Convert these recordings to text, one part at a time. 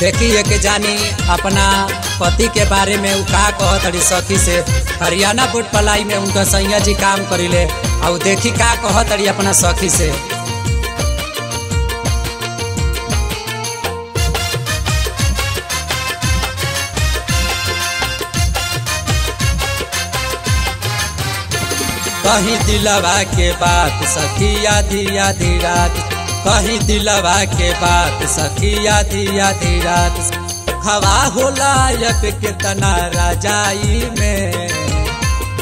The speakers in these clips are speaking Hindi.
देखिए के जानी अपना पति के बारे में उ का कहत तड़ी सखी से। हरियाणा बोट पलाई में उनका सैया जी काम करिले और देखी का कहत तड़ी अपना सखी से। कहीं दिलवा के बात सखी आधी आधी रात। कहीं दिलवा के बात, सखी, आधी आधी रात। खवा होला यब कितना राजाई में।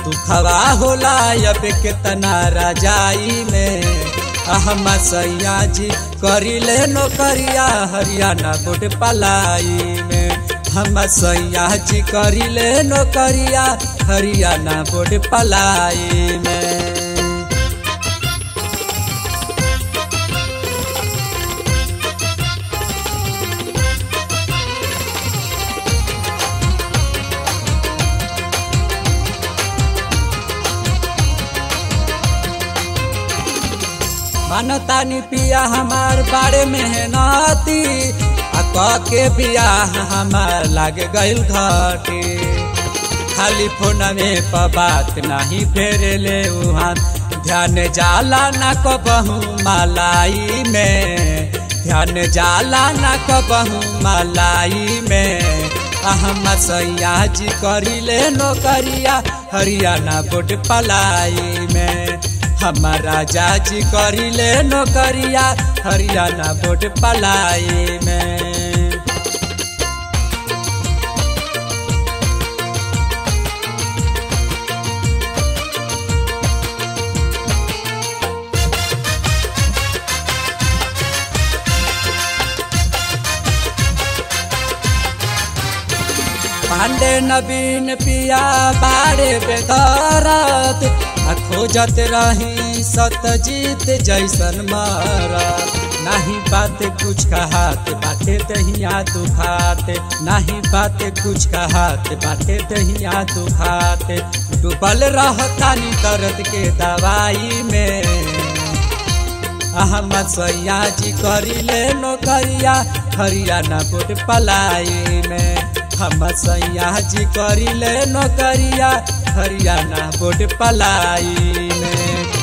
तू खवा होला यब कितना राजाई में। अहम सैया जी करी ले नौकरिया, हरियाणा बोट पलाई में। हम सैया जी करी ले नौकरिया, हरियाणा बोट पलाई में। मानतानी पिया हमार बारे मेहनती के बियाह हमार लागे गइल घटी। खाली फ़ोन में प बात नहीं फेरे ले ध्यान जाला ना कबहू मलाई में। ध्यान जाला ना कबहू मालाई में। अहम सैया जी करी ले नौकरिया, हरियाणा बोट पलाई में। हमारा जाजी करी ले नौकरिया हरियाणा बोट पलाई में। पांडे नवीन पिया बारे बेदरत खोजत रही, सतजीत जैसन मरत नहीं बात कुछ कहात बाटे दहिया दुखाते नहीं बात कुछ कहात बाटे दहिया दुखाते डूबल रहतानी दर्द के दवाई में। अहमद सैया जी करी ले नौकरिया हरियाणा बोट पलाई में। हम सैया जी करी ले नौकरिया हरियाणा बोर्ड पलाई में